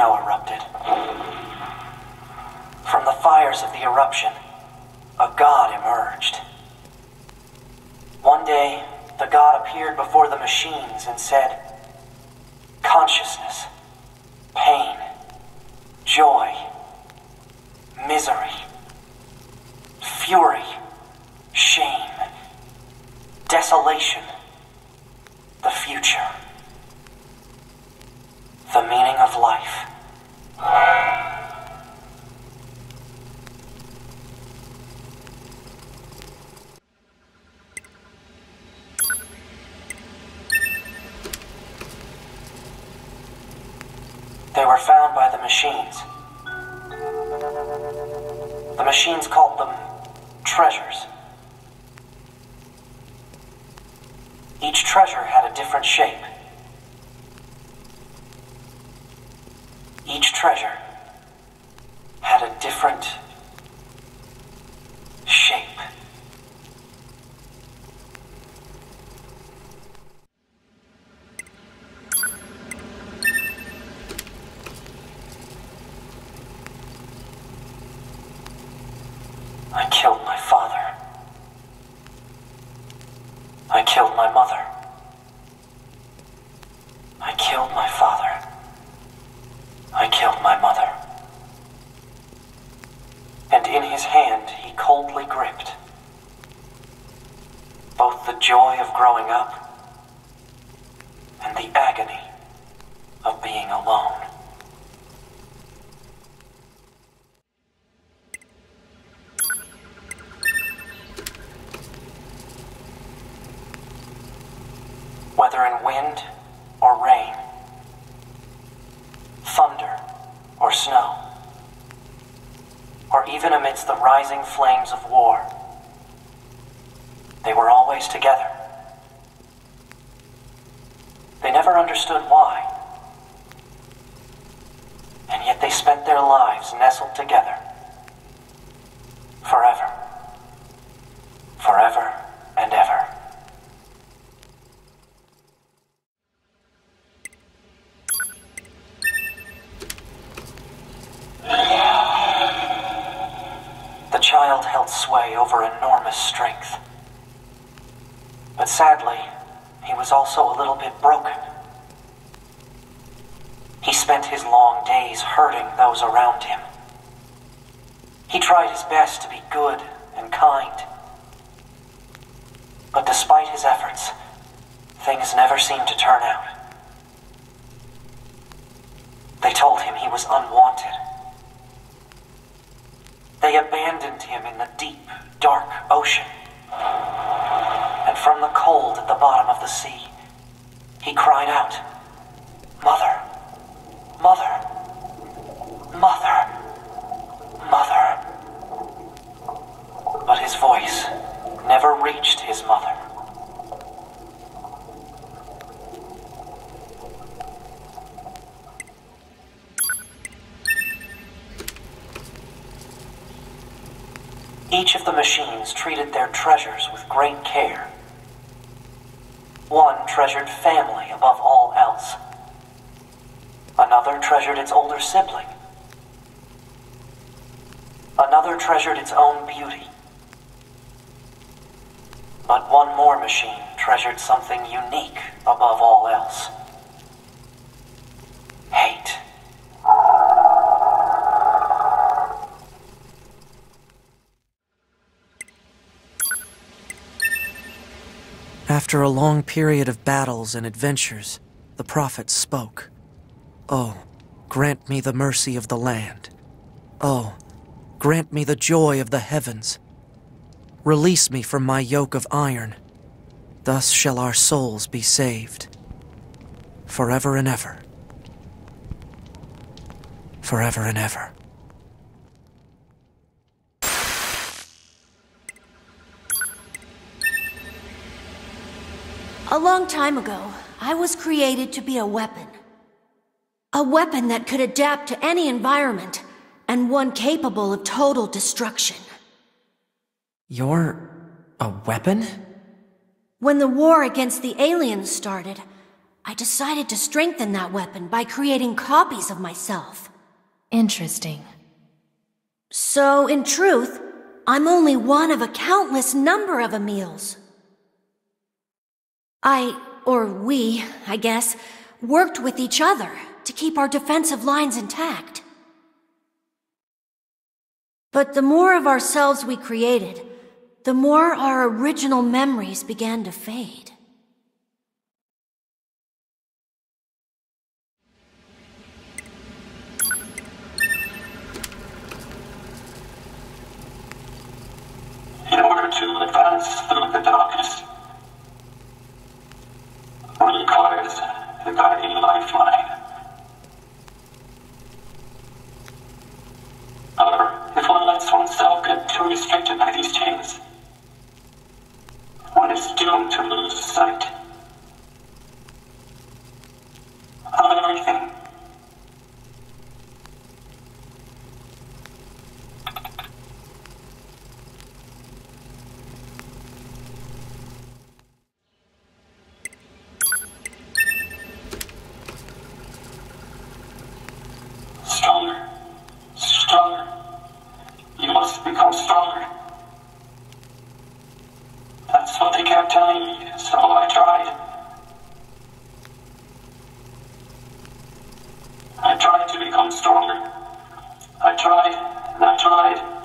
volcano erupted. From the fires of the eruption, a god emerged. One day, the god appeared before the machines and said, Consciousness, pain, joy, misery, fury, shame, desolation, the future, the meaning of life. They found by the machines. The machines called them treasures. Each treasure had a different shape. Each treasure had a different shape. I killed my father. I killed my mother. I killed my father. I killed my mother. And in his hand he coldly gripped both the joy of growing up and the agony of being alone. whether in wind or rain, thunder or snow, or even amidst the rising flames of war. They were always together. They never understood why. And yet they spent their lives nestled together. Forever. Forever and ever. The child held sway over enormous strength. But sadly, he was also a little bit broken. He spent his long days hurting those around him. He tried his best to be good and kind. But despite his efforts, things never seemed to turn out. They told him he was unwanted. They abandoned him in the deep, dark ocean. And from the cold at the bottom of the sea, he cried out, Mother, Mother, Mother, Mother. But his voice never reached his mother. Each of the machines treated their treasures with great care. One treasured family above all else. Another treasured its older sibling. Another treasured its own beauty. But one more machine treasured something unique above all else. Hate. After a long period of battles and adventures, the prophet spoke. Oh, grant me the mercy of the land. Oh, grant me the joy of the heavens. Release me from my yoke of iron. Thus shall our souls be saved. Forever and ever. Forever and ever. A long time ago, I was created to be a weapon. A weapon that could adapt to any environment, and one capable of total destruction. You're a weapon? When the war against the aliens started, I decided to strengthen that weapon by creating copies of myself. Interesting. So, in truth, I'm only one of a countless number of Emils. I, or we, I guess, worked with each other to keep our defensive lines intact. But the more of ourselves we created, the more our original memories began to fade. Become stronger. That's what they kept telling me, so I tried. I tried to become stronger. I tried, and I tried.